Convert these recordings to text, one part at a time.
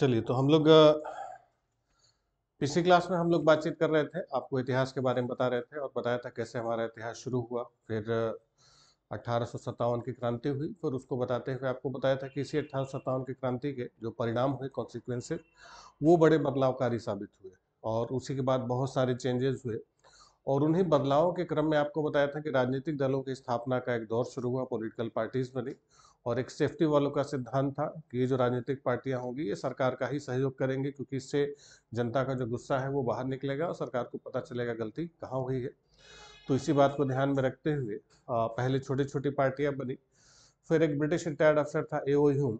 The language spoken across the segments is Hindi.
चलिए तो हम लोग पिछली क्लास में हम लोग बातचीत कर रहे थे, आपको इतिहास के बारे में बता रहे थे और बताया था कैसे हमारा इतिहास शुरू हुआ, फिर अठारह की क्रांति हुई, फिर उसको बताते हुए आपको बताया था कि इसी अठारह की क्रांति के जो परिणाम हुए कॉन्सिक्वेंसेज वो बड़े बदलावकारी साबित हुए और उसी के बाद बहुत सारे चेंजेस हुए और उन्हीं बदलावों के क्रम में आपको बताया था कि राजनीतिक दलों की स्थापना का एक दौर शुरू हुआ पॉलिटिकल पार्टीज़ बनी और एक सेफ्टी वालों का सिद्धांत था कि ये जो राजनीतिक पार्टियाँ होंगी, ये सरकार का ही सहयोग करेंगे, क्योंकि इससे जनता का जो गुस्सा है वो बाहर निकलेगा और सरकार को पता चलेगा गलती कहाँ हुई है। तो इसी बात को ध्यान में रखते हुए पहले छोटी छोटी पार्टियाँ बनी, फिर एक ब्रिटिश रिटायर्ड अफसर था ए ह्यूम,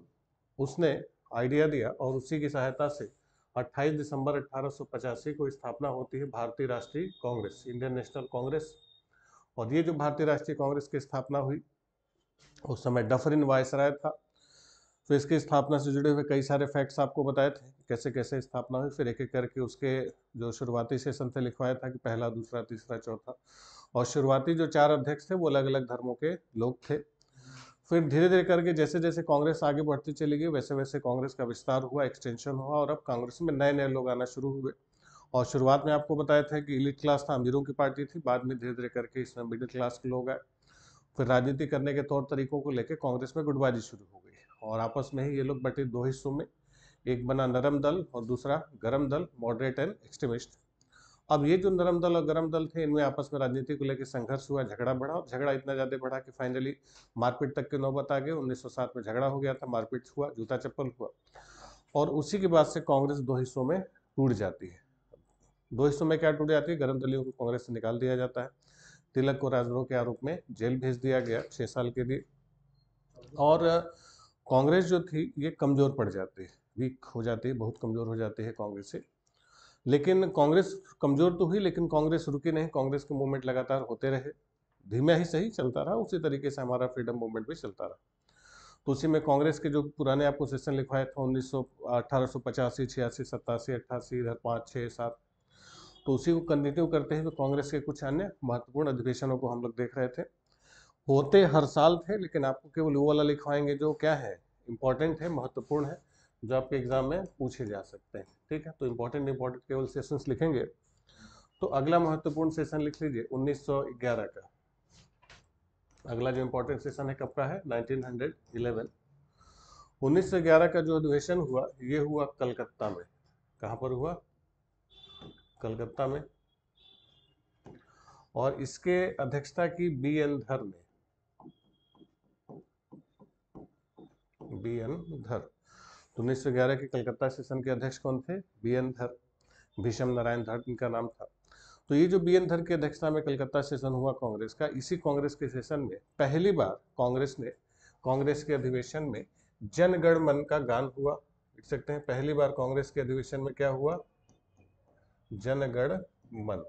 उसने आइडिया दिया और उसी की सहायता से 28 दिसंबर 1885 को स्थापना होती है भारतीय राष्ट्रीय कांग्रेस, इंडियन नेशनल कांग्रेस। और ये जो भारतीय राष्ट्रीय कांग्रेस की स्थापना हुई उस समय डफरिन वायसराय था। फिर इसकी स्थापना से जुड़े हुए कई सारे फैक्ट्स आपको बताए थे, कैसे कैसे स्थापना हुई, फिर एक एक करके उसके जो शुरुआती सेशन थे लिखवाया था कि पहला, दूसरा, तीसरा, चौथा। और शुरुआती जो चार अध्यक्ष थे, वो अलग अलग धर्मों के लोग थे। फिर धीरे धीरे करके जैसे जैसे कांग्रेस आगे बढ़ती चली गई वैसे वैसे कांग्रेस का विस्तार हुआ एक्सटेंशन हुआ और अब कांग्रेस में नए नए लोग आना शुरू हुए। और शुरुआत में आपको बताया था कि इलिट क्लास था, अमीरों की पार्टी थी, बाद में धीरे धीरे करके इसमें मिडिल क्लास के लोग आए। फिर राजनीति करने के तौर तरीकों को लेकर कांग्रेस में गुटबाजी शुरू हो गई और आपस में ही ये लोग बटे दो हिस्सों में, एक बना नरम दल और दूसरा गरम दल मॉडरेट एंड एक्सट्रीमिस्ट अब ये जो नरम दल और गरम दल थे, इनमें आपस में राजनीति को लेकर संघर्ष हुआ, झगड़ा बढ़ा और झगड़ा इतना ज़्यादा बढ़ा कि फाइनली मारपीट तक के नौबत आ गए। 1907 में झगड़ा हो गया था, मारपीट हुआ, जूता चप्पल हुआ। और उसी के बाद से कांग्रेस दो हिस्सों में टूट जाती है। दो हिस्सों में क्या टूट जाती है? गर्म दलियों को कांग्रेस से निकाल दिया जाता है। तिलक को राजद्रोह के आरोप में जेल भेज दिया गया छः साल के लिए। और कांग्रेस जो थी, ये कमज़ोर पड़ जाती है, वीक हो जाती है, बहुत कमज़ोर हो जाती है कांग्रेस से। लेकिन कांग्रेस कमज़ोर तो हुई, लेकिन कांग्रेस रुकी नहीं। कांग्रेस के मूवमेंट लगातार होते रहे। धीमा ही सही चलता रहा, उसी तरीके से हमारा फ्रीडम मूवमेंट भी चलता रहा। तो उसी में कांग्रेस के जो पुराने आपको सेशन लिखवाए थे, उन्नीस सौ, अठारह सौ पचासी, छियासी, सत्तासी, अट्ठासी, इधर पाँच छः सात तो उसी को कंटिन्यू करते हुए कांग्रेस के कुछ अन्य महत्वपूर्ण अधिवेशनों को हम लोग देख रहे थे। होते हर साल थे, लेकिन आपको केवल वो वाला लिखवाएँगे जो क्या है इंपॉर्टेंट है, महत्वपूर्ण है, जो आपके एग्ज़ाम में पूछे जा सकते हैं। ठीक है तो इम्पोर्टेंट इम्पोर्टेंट केवल सेशंस लिखेंगे। तो अगला महत्वपूर्ण सेशन लिख लीजिए 1911 का। अगला जो इंपॉर्टेंट सेशन है कब का है? 1911 1911 का जो अधिवेशन हुआ, ये हुआ कलकत्ता में। कहाँ पर हुआ? कलकत्ता में। और इसके अध्यक्षता की बी एन धर ने। बी एन धर। उन्नीस सौ ग्यारह के कलकत्ता सेशन के अध्यक्ष कौन थे? बी एन धर। भीषम नारायण धर, इनका नाम था। तो ये जो बी एन धर की अध्यक्षता में कलकत्ता सेशन हुआ कांग्रेस का, इसी कांग्रेस के सेशन में पहली बार कांग्रेस ने, कांग्रेस के अधिवेशन में जनगण मन का गान हुआ। लिख सकते हैं, पहली बार कांग्रेस के अधिवेशन में क्या हुआ? जनगण मन।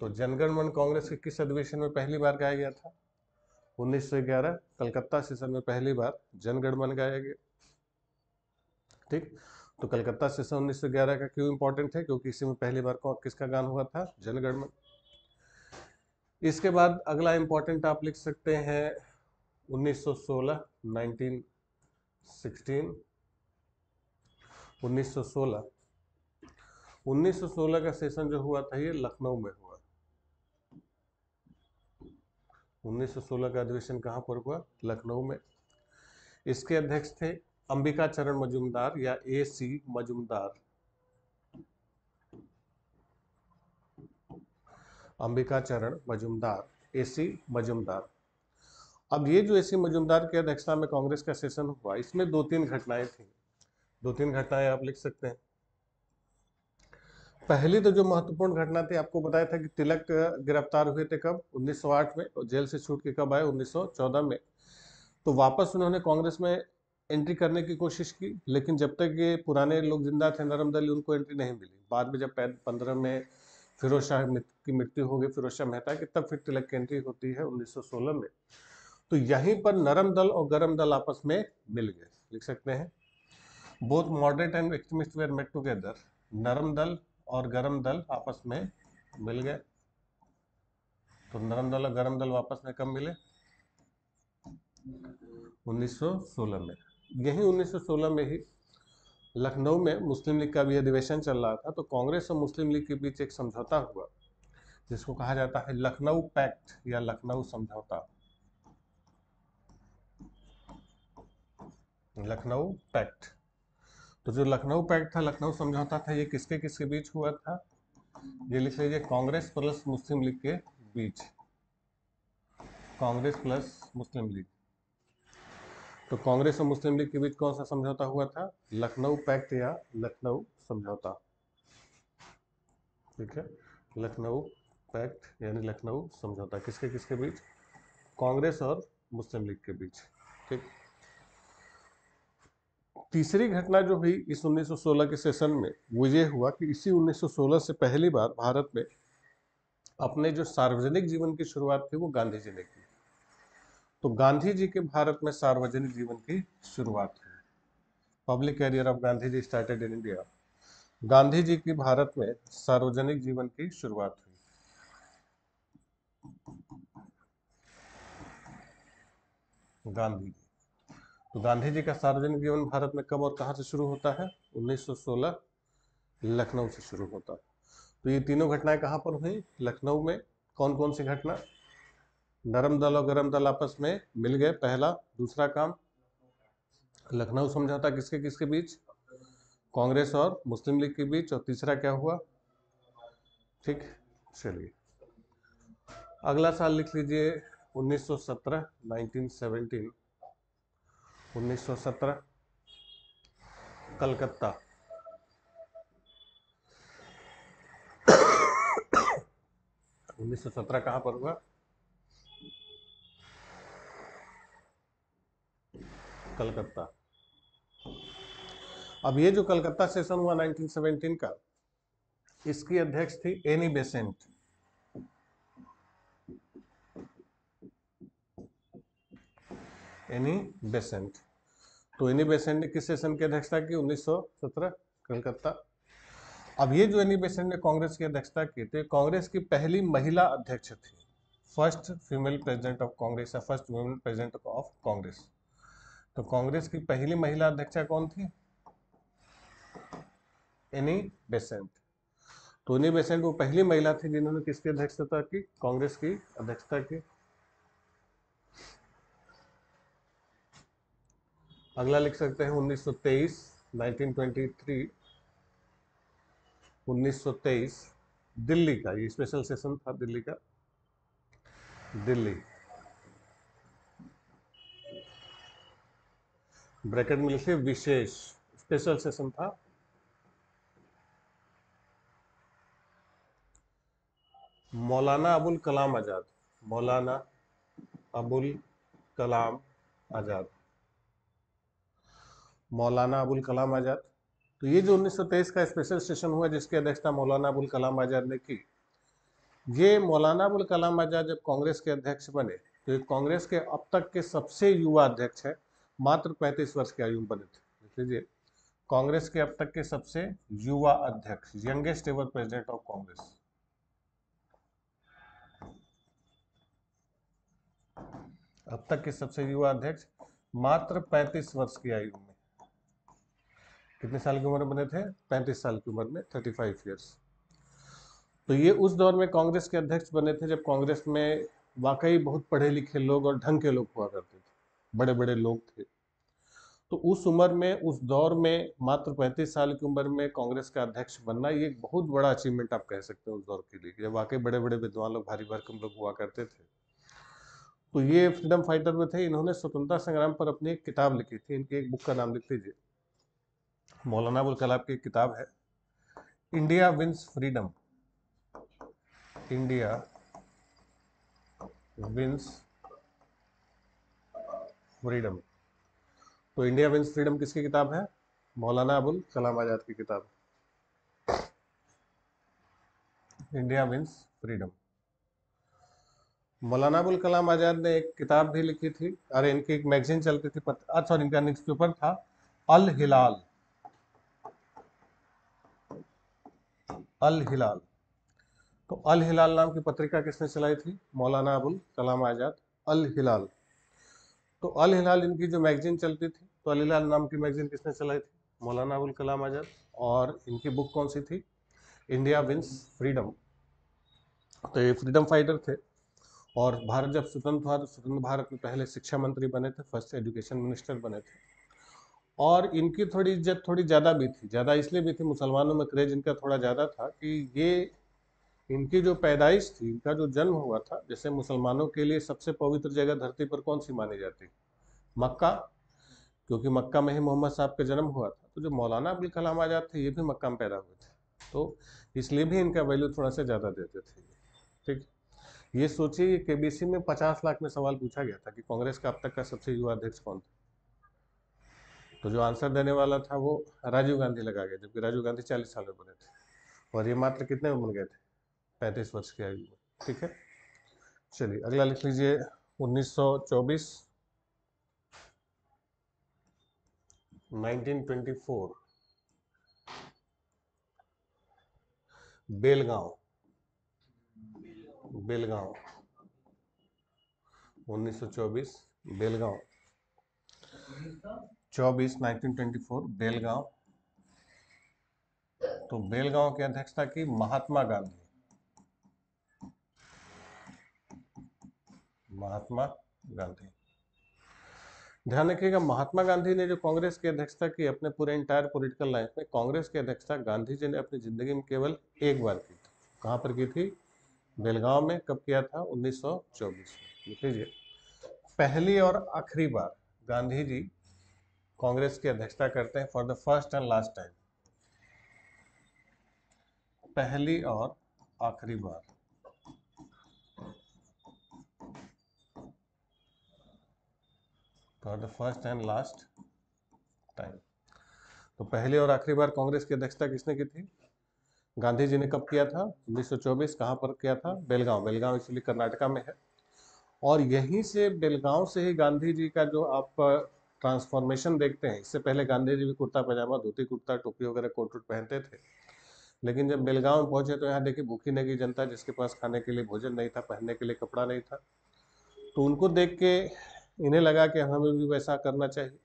तो जनगण मन कांग्रेस के किस अधिवेशन में पहली बार गाया गया था? 1911 कलकत्ता सेशन में पहली बार जनगण मन गाया गया। ठीक? तो कलकत्ता सेशन 1911 का क्यों इंपॉर्टेंट है? क्योंकि इसी में पहली बार किसका गान हुआ था? जनगण मन। इसके बाद अगला इंपॉर्टेंट आप लिख सकते हैं 1916 1916 1916 1916 का सेशन जो हुआ था, ये लखनऊ में हुआ। 1916 का अधिवेशन कहाँ पर हुआ? लखनऊ में। इसके अध्यक्ष थे अंबिका चरण मजुमदार या ए सी मजुमदार। अंबिका चरण मजुमदार, ए सी मजुमदार। अब ये जो ए सी मजुमदार की अध्यक्षता में कांग्रेस का सेशन हुआ, इसमें दो तीन घटनाएँ थी। दो तीन घटनाएँ आप लिख सकते हैं। पहली तो जो महत्वपूर्ण घटना थी, आपको बताया था कि तिलक गिरफ़्तार हुए थे कब? 1908 में, और जेल से छूट के कब आए? 1914 में। तो वापस उन्होंने कांग्रेस में एंट्री करने की कोशिश की, लेकिन जब तक ये पुराने लोग ज़िंदा थे, नरम दल, उनको एंट्री नहीं मिली। बाद में जब पंद्रह में फिरोज शाह की मृत्यु हो गई, फिरोज शाह मेहता की, तब फिर तिलक की एंट्री होती है 1916 में। तो यहीं पर नरम दल और गरम दल आपस में मिल गए। लिख सकते हैं। Both moderate and extremist were met together नरम दल और गर्म दल आपस में मिल गए। तो नरम दल और गरम दल वापस में कब मिले? 1916 में। यही 1916 में ही लखनऊ में मुस्लिम लीग का भी अधिवेशन चल रहा था तो कांग्रेस और मुस्लिम लीग के बीच एक समझौता हुआ, जिसको कहा जाता है लखनऊ पैक्ट या लखनऊ समझौता। लखनऊ पैक्ट। तो जो लखनऊ पैक्ट था, लखनऊ समझौता था, ये किसके किसके बीच हुआ था? ये लिख लीजिए, कांग्रेस प्लस मुस्लिम लीग के बीच। Congress plus Muslim league. तो कांग्रेस और मुस्लिम लीग के बीच कौन सा समझौता हुआ था? लखनऊ पैक्ट या लखनऊ समझौता? ठीक है? लखनऊ पैक्ट यानी लखनऊ समझौता। किसके किसके बीच? कांग्रेस और मुस्लिम लीग के बीच। ठीक? तीसरी घटना जो हुई इस 1916 के सेशन में, वो ये हुआ कि इसी 1916 से पहली बार भारत में अपने जो सार्वजनिक जीवन की शुरुआत थी, वो गांधी जी ने की। तो गांधी जी के भारत में सार्वजनिक जीवन की शुरुआत हुई public career of Gandhi ji started in India Gandhi ji की भारत में सार्वजनिक जीवन की शुरुआत हुई। गांधी गांधी जी का सार्वजनिक जीवन भारत में कब और कहाँ से शुरू होता है? 1916 लखनऊ से शुरू होता है। तो ये तीनों घटनाएँ कहाँ पर हुई? लखनऊ में कौन कौन सी घटना? नरम दल और गरम दल आपस में मिल गए, पहला। दूसरा काम, लखनऊ समझौता किसके किसके बीच? कांग्रेस और मुस्लिम लीग के बीच। और तीसरा क्या हुआ? ठीक, चलिए। अगला साल लिख लीजिए 1917 1917 1917 कलकत्ता। उन्नीस सौ सत्रह कहाँ पर हुआ? कलकत्ता। अब ये जो कलकत्ता सेशन हुआ 1917 का, इसकी अध्यक्ष थी एनी बेसेंट। Annie Besant. तो एनी बेसेंट ने किस सेशन की अध्यक्षता की? 1917 कलकत्ता। अब ये जो एनी बेसेंट ने कांग्रेस की अध्यक्षता की तो कांग्रेस की पहली महिला अध्यक्ष थी। First female president of Congress या first women president of Congress तो कांग्रेस की पहली महिला अध्यक्षा कौन थी? एनी बेसेंट तो एनी बेसेंट वो पहली महिला थी जिन्होंने किसकी अध्यक्षता की? कांग्रेस की अध्यक्षता की। अगला लिख सकते हैं 1923 1923 1923 दिल्ली का। ये स्पेशल सेशन था दिल्ली का। दिल्ली। ब्रैकेट में लिखिए विशेष। स्पेशल सेशन था। मौलाना अबुल कलाम आज़ाद। मौलाना अबुल कलाम आज़ाद। मौलाना अबुल कलाम आज़ाद। तो ये जो 1923 का स्पेशल सेशन हुआ जिसकी अध्यक्षता मौलाना अबुल कलाम आज़ाद ने की, ये मौलाना अबुल कलाम आज़ाद जब कांग्रेस के अध्यक्ष बने तो ये कांग्रेस के अब तक के सबसे युवा अध्यक्ष है, मात्र 35 वर्ष की आयु में बने थे। लीजिए, कांग्रेस के अब तक के सबसे युवा अध्यक्ष youngest ever president of Congress. अब तक के सबसे युवा अध्यक्ष, मात्र 35 वर्ष की आयु में। कितने साल की उम्र में बने थे? पैंतीस साल की उम्र में थर्टी फाइव ईयर्स तो ये उस दौर में कांग्रेस के अध्यक्ष बने थे जब कांग्रेस में वाकई बहुत पढ़े लिखे लोग और ढंग के लोग हुआ करते थे। बड़े बड़े लोग थे। तो उस उम्र में, उस दौर में, मात्र पैंतीस साल की उम्र में कांग्रेस का अध्यक्ष बनना ये बहुत बड़ा अचीवमेंट आप कह सकते हैं उस दौर के लिए। जब वाकई बड़े बड़े विद्वान लोग, भारी भरकम लोग हुआ करते थे। तो ये फ्रीडम फाइटर में थे। इन्होंने स्वतंत्रता संग्राम पर अपनी एक किताब लिखी थी। इनकी एक बुक का नाम लिख लीजिए। मौलाना अबुल कलाम की किताब है, India wins freedom. India wins freedom. तो इंडिया विंस फ्रीडम किसकी किताब है? मौलाना अबुल कलाम आज़ाद की किताब। India wins freedom. Maulana Abul Kalam आज़ाद ने एक किताब भी लिखी थी। अरे, इनकी एक मैगजीन चलती थी सॉरी इनका न्यूज़पेपर था अल हिलाल अल हिलाल तो अल हिलाल नाम की पत्रिका किसने चलाई थी? मौलाना अबुल कलाम आज़ाद अल हिलाल तो अल हिलाल इनकी जो मैगजीन चलती थी तो अल हिलाल नाम की मैगजीन किसने चलाई थी? मौलाना अबुल कलाम आज़ाद। और इनकी बुक कौन सी थी? India wins freedom. तो ये फ्रीडम फाइटर थे। और भारत जब स्वतंत्र हुआ तो स्वतंत्र भारत में पहले शिक्षा मंत्री बने थे, फ़र्स्ट एजुकेशन मिनिस्टर बने थे। और इनकी थोड़ी इज़्ज़त थोड़ी ज़्यादा भी थी, ज़्यादा इसलिए भी थी, मुसलमानों में क्रेज इनका थोड़ा ज़्यादा था कि ये इनकी जो पैदाइश थी, इनका जो जन्म हुआ था, जैसे मुसलमानों के लिए सबसे पवित्र जगह धरती पर कौन सी मानी जाती मक्का। क्योंकि मक्का में ही मोहम्मद साहब का जन्म हुआ था तो जो मौलाना अबुल कलाम आज़ाद थे, ये भी मक्का में पैदा हुए थे। तो इसलिए भी इनका वैल्यू थोड़ा सा ज़्यादा देते थे। ठीक? ये सोचिए के बी में पचास लाख में सवाल पूछा गया था कि कांग्रेस का अब तक का सबसे युवा अध्यक्ष कौन था? तो जो आंसर देने वाला था वो राजीव गांधी लगा गया, जबकि राजीव गांधी चालीस साल में बने थे। और ये मात्र कितने में बन गए थे? पैंतीस वर्ष की आयु में, ठीक है? चलिए, अगला लिख लीजिए 1924 1924 बेलगांव। बेलगांव। 1924 बेलगांव। 24 1924 बेलगांव। तो बेलगांव की अध्यक्षता की महात्मा गांधी। महात्मा गांधी। ध्यान रखिएगा, महात्मा गांधी ने जो कांग्रेस की अध्यक्षता की, अपने पूरे इंटायर पॉलिटिकल लाइफ में कांग्रेस की अध्यक्षता गांधी जी ने अपनी ज़िंदगी में केवल एक बार की थी। कहाँ पर की थी? बेलगांव में। कब किया था? 1924 में। लिख लीजिए पहली और आखिरी बार गांधी जी कांग्रेस की अध्यक्षता करते हैं for the first and last time पहली और आखिरी बार. For the first and last time तो पहली और आखिरी बार कांग्रेस की अध्यक्षता किसने की थी? गांधी जी ने कब किया था? 1924 कहाँ पर किया था? बेलगांव। बेलगांव इसलिए कर्नाटका में है। और यहीं से, बेलगांव से ही गांधी जी का जो आप ट्रांसफॉर्मेशन देखते हैं। इससे पहले गांधी जी भी कुर्ता पजामा, धोती कुर्ता, टोपी वगैरह कोट वोट पहनते थे। लेकिन जब बेलगांव पहुँचे तो यहाँ देखिए भूखी नगी जनता जिसके पास खाने के लिए भोजन नहीं था, पहनने के लिए कपड़ा नहीं था तो उनको देख के इन्हें लगा कि हमें भी वैसा करना चाहिए।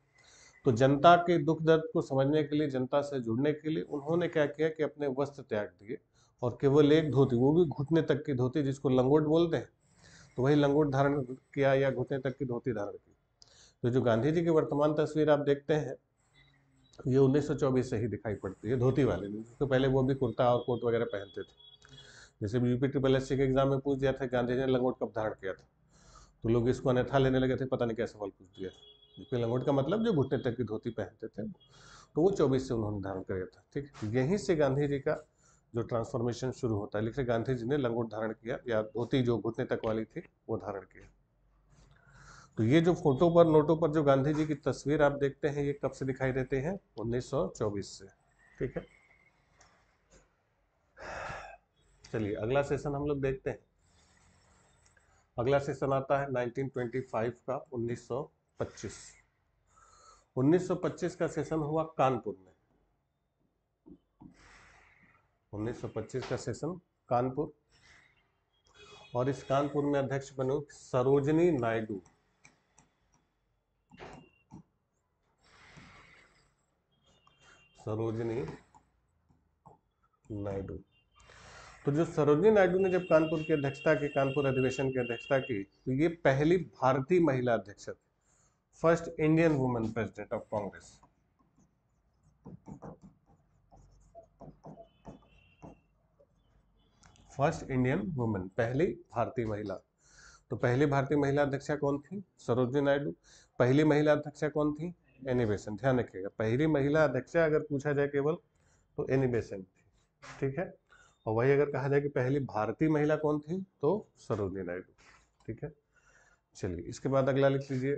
तो जनता के दुख दर्द को समझने के लिए, जनता से जुड़ने के लिए उन्होंने क्या किया कि अपने वस्त्र त्याग दिए और केवल एक धोती, वो भी घुटने तक की धोती जिसको लंगोट बोलते हैं तो वही लंगोट धारण किया या घुटने तक की धोती धारण की। तो जो गांधी जी की वर्तमान तस्वीर आप देखते हैं, ये 1924 से ही दिखाई पड़ती है, धोती वाले। तो पहले वो भी कुर्ता और कोट वगैरह पहनते थे। जैसे यूपी ट्रिपल एस के एग्ज़ाम में पूछ दिया था, गांधी जी ने लंगोट कब धारण किया था? तो लोग इसको अन्यथा लेने लगे थे, पता नहीं क्या सवाल पूछ दिया था। लंगोट का मतलब जो घुटने तक की धोती पहनते थे तो वो चौबीस से उन्होंने धारण किया था, ठीक? यहीं से गांधी जी का जो ट्रांसफॉर्मेशन शुरू होता है लिखे गांधी जी ने लंगोट धारण किया, या धोती जो घुटने तक वाली थी, वो धारण किया। तो ये जो फ़ोटो पर, नोटों पर जो गांधी जी की तस्वीर आप देखते हैं, ये कब से दिखाई देते हैं? 1924 से ठीक है? चलिए, अगला सेशन हम लोग देखते हैं। अगला सेशन आता है 1925 का 1925 1925 का सेशन हुआ कानपुर में। 1925 का सेशन कानपुर। और इस कानपुर में अध्यक्ष बने सरोजनी नायडू। सरोजनी नायडू। तो जो सरोजनी नायडू ने जब कानपुर की अध्यक्षता की, कानपुर अधिवेशन की अध्यक्षता की तो ये पहली भारतीय महिला अध्यक्ष थी। First Indian women president of Congress. First Indian women, पहली भारतीय महिला। तो पहली भारतीय महिला अध्यक्षा कौन थी? सरोजनी नायडू। पहली महिला अध्यक्षा कौन थी? एनी बेसेंट ध्यान रखिएगा। पहली महिला अध्यक्ष अगर पूछा जाए केवल तो एनी बेसेंट थी, ठीक है? और वही अगर कहा जाए कि पहली भारतीय महिला कौन थी तो सरोजनी नायडू, ठीक है? चलिए, इसके बाद अगला लिख लीजिए।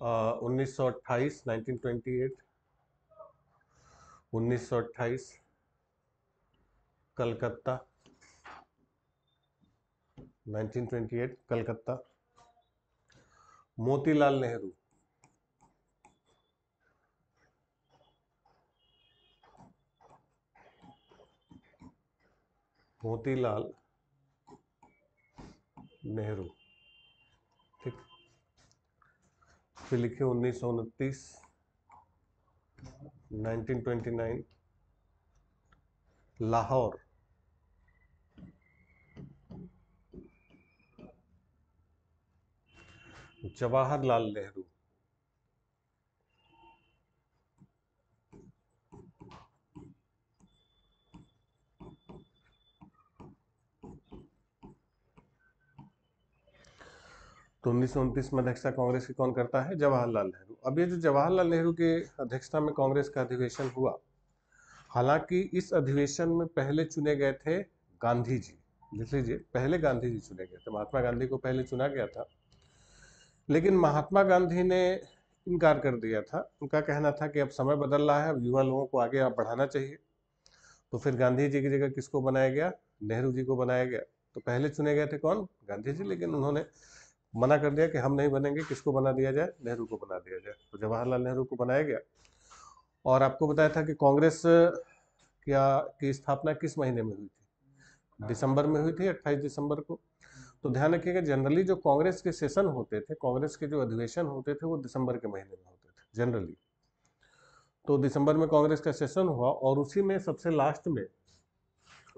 उन्नीस सौ अट्ठाईस, नाइनटीन ट्वेंटी एट। उन्नीस सौ अट्ठाईस, कलकत्ता। 1928 कलकत्ता। मोतीलाल नेहरू। मोतीलाल नेहरू। ठीक। फिर लिखे उन्नीस सौ उनतीस 1929 लाहौर। जवाहरलाल नेहरू। तो उन्नीस सौ उनतीस में अध्यक्षता कांग्रेस की कौन करता है? जवाहरलाल नेहरू। अब ये जो जवाहरलाल नेहरू के अध्यक्षता में कांग्रेस का अधिवेशन हुआ, हालाँकि इस अधिवेशन में पहले चुने गए थे गांधी जी। देख लीजिए, पहले गांधी जी चुने गए थे, महात्मा गांधी को पहले चुना गया था। लेकिन महात्मा गांधी ने इनकार कर दिया था। उनका कहना था कि अब समय बदल रहा है अब युवा लोगों को आगे आप बढ़ाना चाहिए। तो फिर गांधी जी की जगह किसको बनाया गया? नेहरू जी को बनाया गया। तो पहले चुने गए थे कौन? गांधी जी। लेकिन उन्होंने मना कर दिया कि हम नहीं बनेंगे किसको बना दिया जाए? नेहरू को बना दिया जाए। तो जवाहरलाल नेहरू को बनाया गया। और आपको बताया था कि कांग्रेस क्या की स्थापना किस महीने में हुई थी? दिसंबर में हुई थी अट्ठाईस दिसंबर को। तो ध्यान रखिएगा जनरली जो कांग्रेस के सेशन होते थे, कांग्रेस के जो अधिवेशन होते थे, वो दिसंबर के महीने में होते थे जनरली तो दिसंबर में कांग्रेस का सेशन हुआ और उसी में सबसे लास्ट में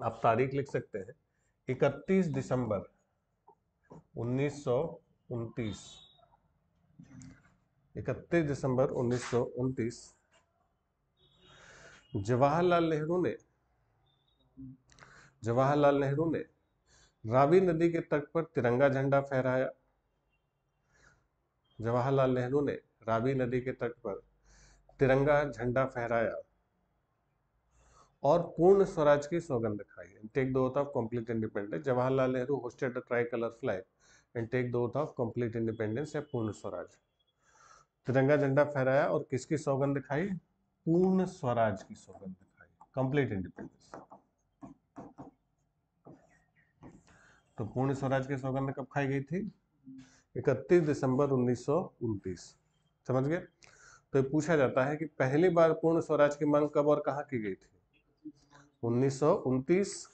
आप तारीख लिख सकते हैं, इकतीस दिसंबर उन्नीस सौ इकतीस दिसंबर उन्नीस जवाहरलाल नेहरू ने, जवाहरलाल नेहरू ने रावी नदी के तट पर तिरंगा झंडा फहराया। जवाहरलाल नेहरू ने रावी नदी के तट पर तिरंगा झंडा फहराया और पूर्ण स्वराज की सौगंध खाई। Take the of complete independence Jawaharlal Nehru hosted the tricolour flag and take the of complete independence या पूर्ण स्वराज। तिरंगा झंडा फहराया और किसकी सौगंध खाई? पूर्ण स्वराज की सौगंध खाई। कंप्लीट इंडिपेंडेंस तो पूर्ण स्वराज की सौगंध कब खाई गई थी? इकतीस दिसंबर उन्नीस समझ गए? तो पूछा जाता है कि पहली बार पूर्ण स्वराज की मांग कब और कहा की गई थी? उन्नीस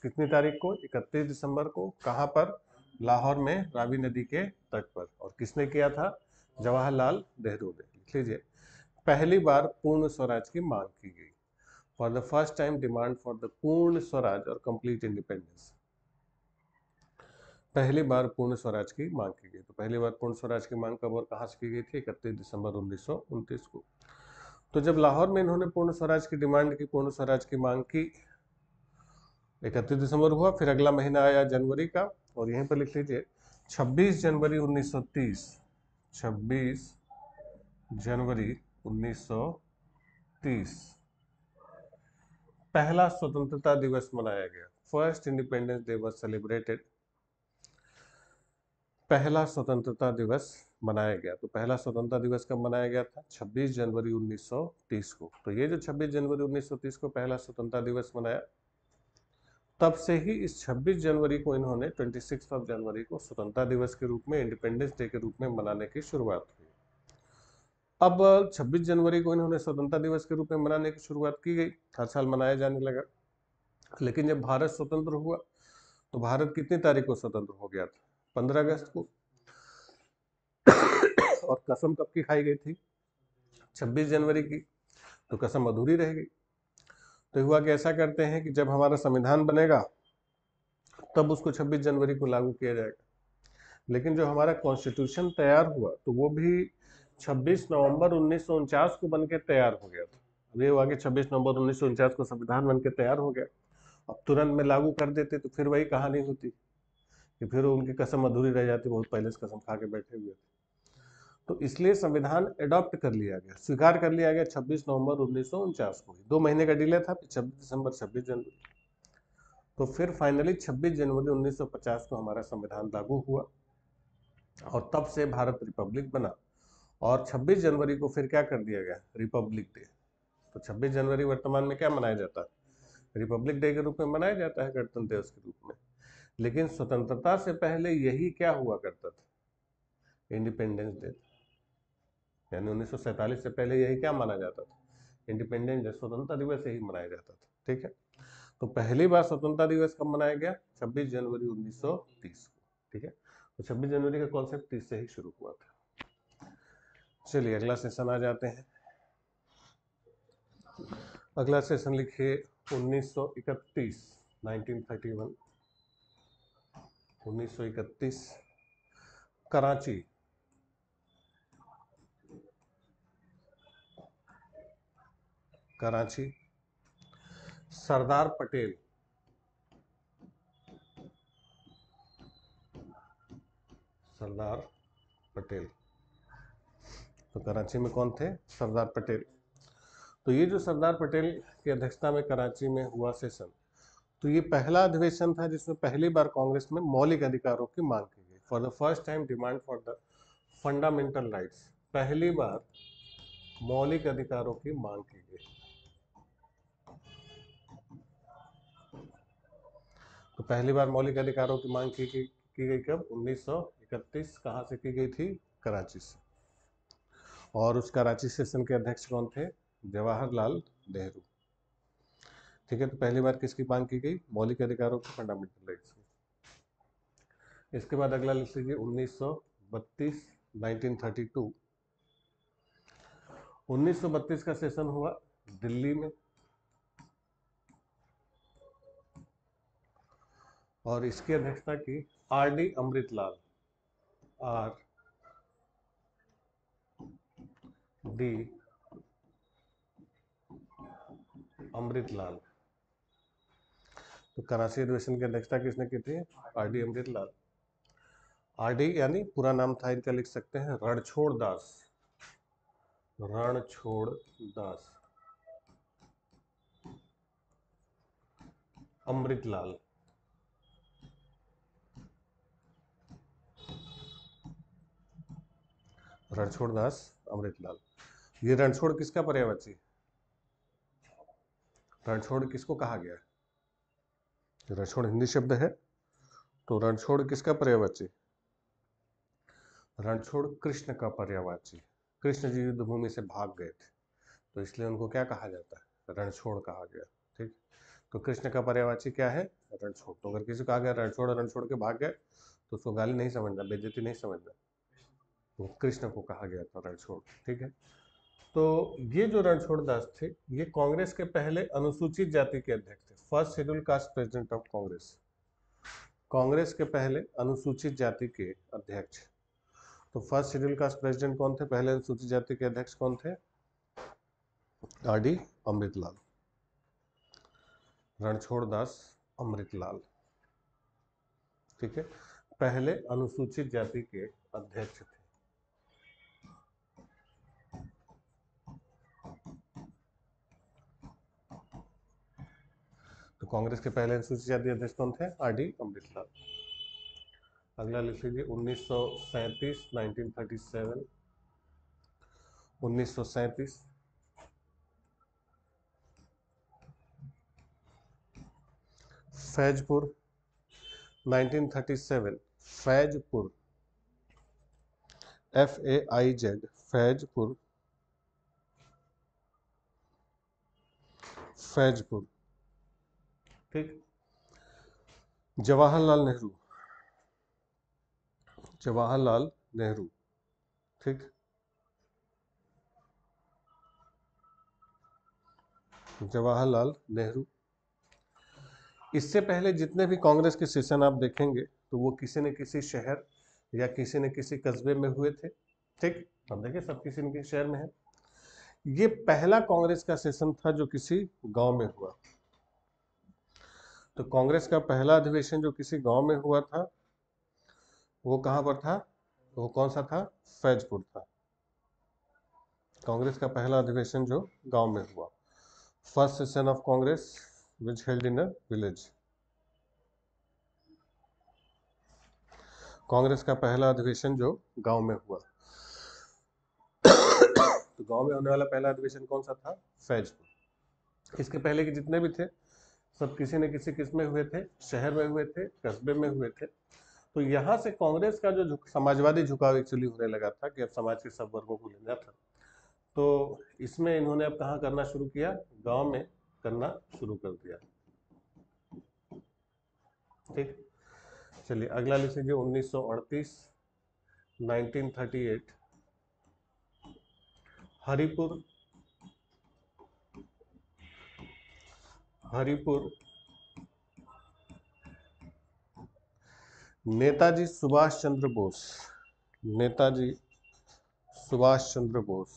कितनी तारीख को? 31 दिसंबर को। कहाँ पर? लाहौर में, रावी नदी के तट पर। और किसने किया था? जवाहरलाल नेहरू ने। लिख लीजिए। पहली बार पूर्ण स्वराज की मांग की गई। For the first time demand for the Purna Swaraj और कंप्लीट इंडिपेंडेंस पहली बार पूर्ण स्वराज की मांग की गई। तो पहली बार पूर्ण स्वराज की मांग कब और कहाँ से की गई थी? इकतीस दिसंबर उन्नीस को। तो जब लाहौर में इन्होंने पूर्ण स्वराज की डिमांड की, पूर्ण स्वराज की मांग की, इकतीस दिसंबर हुआ, फिर अगला महीना आया जनवरी का, और यहीं पर लिख लीजिए 26 जनवरी 1930 26 जनवरी 1930 पहला स्वतंत्रता दिवस मनाया गया। First independence day was celebrated पहला स्वतंत्रता दिवस मनाया गया। तो पहला स्वतंत्रता दिवस कब मनाया गया था? 26 जनवरी 1930 को। तो ये जो 26 जनवरी 1930 को पहला स्वतंत्रता दिवस मनाया, तब से ही इस 26 जनवरी को इन्होंने 26 ऑफ़ जनवरी को स्वतंत्रता दिवस के रूप में इंडिपेंडेंस डे के रूप में मनाने की शुरुआत हुई अब 26 जनवरी को इन्होंने स्वतंत्रता दिवस के रूप में मनाने की शुरुआत की गई। हर साल मनाया जाने लगा। लेकिन जब भारत स्वतंत्र हुआ तो भारत कितनी तारीख को स्वतंत्र हो गया था? पंद्रह अगस्त को। और कसम कब की खाई गई थी? छब्बीस जनवरी की तो कसम अधूरी रह गई। तो हुआ कि ऐसा करते हैं कि जब हमारा संविधान बनेगा, तब उसको 26 जनवरी को लागू किया जाएगा। लेकिन जो हमारा कॉन्स्टिट्यूशन तैयार हुआ तो वो भी 26 नवंबर उन्नीस सौ उनचास को बन के तैयार हो गया था। अब ये हुआ कि 26 नवंबर उन्नीस सौ उनचास को संविधान बन के तैयार हो गया। अब तुरंत में लागू कर देते तो फिर वही कहानी होती। कि फिर उनकी कसम अधूरी रह जाती, बहुत पहले से कसम खा के बैठे हुए थे। तो इसलिए संविधान एडॉप्ट कर लिया गया, स्वीकार कर लिया गया 26 नवंबर उन्नीस को दो महीने का डिले था, छब्बीस दिसंबर, छब्बीस जनवरी। तो फिर फाइनली 26 जनवरी 1950 को हमारा संविधान लागू हुआ और तब से भारत रिपब्लिक बना। और 26 जनवरी को फिर क्या कर दिया गया? Republic day. तो 26 जनवरी वर्तमान में क्या मनाया जाता है? रिपब्लिक डे के रूप में मनाया जाता है, गणतंत्र दिवस के रूप में। लेकिन स्वतंत्रता से पहले यही क्या हुआ करता था? इंडिपेंडेंस डे यानी उन्नीस से पहले यही क्या माना जाता था? इंडिपेंडेंस डे स्वतंत्रता दिवस यही मनाया जाता था, ठीक है? तो पहली बार स्वतंत्रता दिवस कब मनाया गया? 26 जनवरी 1930 को, ठीक है? तो 26 जनवरी का कॉन्सेप्ट तीस से ही शुरू हुआ था। चलिए, अगला सेशन आ जाते हैं। अगला सेशन लिखिए 1931 1931 1931 कराची। कराची। सरदार पटेल। सरदार पटेल। तो कराची में कौन थे? सरदार पटेल। तो ये जो सरदार पटेल की अध्यक्षता में कराची में हुआ सेशन तो ये पहला अधिवेशन था जिसमें पहली बार कांग्रेस में मौलिक अधिकारों की मांग की गई। For the first time demand for the fundamental rights पहली बार मौलिक अधिकारों की मांग की गई। तो पहली बार मौलिक अधिकारों की मांग की की, की गई कब? 1931 कहाँ से की गई थी? कराची से। और उस कराची सेशन के अध्यक्ष कौन थे? जवाहरलाल नेहरू। ठीक है तो पहली बार किसकी मांग की गई? मौलिक अधिकारों की फंडामेंटल राइट्स की। इसके बाद अगला लिख लीजिए 1932 1932 1932 का सेशन हुआ दिल्ली में। और इसकी अध्यक्षता की R D Amritlal, R D Amritlal. तो कराची अधिवेशन की अध्यक्षता किसने की थी R D Amritlal R D यानी पूरा नाम था इनका, लिख सकते हैं, रणछोड़ दास। रणछोड़ दास। अमृतलाल रणछोड़ दास अमृतलाल ये रणछोड़ किसका पर्यायवाची? रणछोड़ किसको कहा गया? रणछोड़ हिंदी शब्द है तो रणछोड़ किसका पर्यावाची रणछोड़ कृष्ण का पर्यावाची कृष्ण जी युद्ध भूमि से भाग गए थे तो इसलिए उनको क्या कहा जाता है? रणछोड़ कहा गया, ठीक? तो कृष्ण का पर्यावाची क्या है? रणछोड़। तो अगर किसी को कहा गया रणछोड़ रणछोड़ के भाग गए तो उसको गाली नहीं समझना बेजती नहीं समझना। कृष्ण को कहा गया था रणछोड़, ठीक है? तो ये जो रणछोड़ दास थे, ये कांग्रेस के पहले अनुसूचित जाति के अध्यक्ष थे। First schedule caste president of Congress. Congress के पहले अनुसूचित जाति के अध्यक्ष। तो फ़र्स्ट शेड्यूल कास्ट प्रेसिडेंट कौन थे? पहले अनुसूचित जाति के अध्यक्ष कौन थे? R D Amritlal. Ranchhod Das Amritlal. ठीक है? पहले अनुसूचित जाति के अध्यक्ष थे। तो कांग्रेस के पहले अनुसूचित अध्यक्ष कौन थे? आर डी अमृतलाल अगला लिख लीजिए, उन्नीस सौ सैंतीस, नाइनटीन थर्टी सेवन। उन्नीस सौ सैंतीस। Faizpur 1937 Faizpur F A I Z Faizpur. Faizpur. ठीक? जवाहरलाल नेहरू। जवाहरलाल नेहरू। ठीक? जवाहरलाल नेहरू। इससे पहले जितने भी कांग्रेस के सेशन आप देखेंगे तो वो किसी न किसी शहर या किसी न किसी कस्बे में हुए थे। ठीक? अब देखिए, सब किसी न किसी शहर में है। ये पहला कांग्रेस का सेशन था जो किसी गाँव में हुआ। तो कांग्रेस का पहला अधिवेशन जो किसी गाँव में हुआ था, वो कहाँ पर था? वो कौन सा था? फैजपुर था। कांग्रेस का पहला अधिवेशन जो गाँव में हुआ। First session of Congress, which held in a village Congress का पहला अधिवेशन जो गाँव में हुआ। तो गाँव में होने वाला पहला अधिवेशन कौन सा था? फैजपुर। इसके पहले के जितने भी थे सब किसी न किसी किसमें हुए थे? शहर में हुए थे, कस्बे में हुए थे। तो यहाँ से कांग्रेस का जो समाजवादी झुकाव एक्चुअली होने लगा था कि अब समाज के सब वर्गों को लेना था। तो इसमें इन्होंने अब कहाँ करना शुरू किया? गाँव में करना शुरू कर दिया। ठीक? चलिए, अगला लिख लीजिए 1938 1938 हरिपुर हरिपुर। नेताजी सुभाष चंद्र बोस। नेताजी सुभाष चंद्र बोस।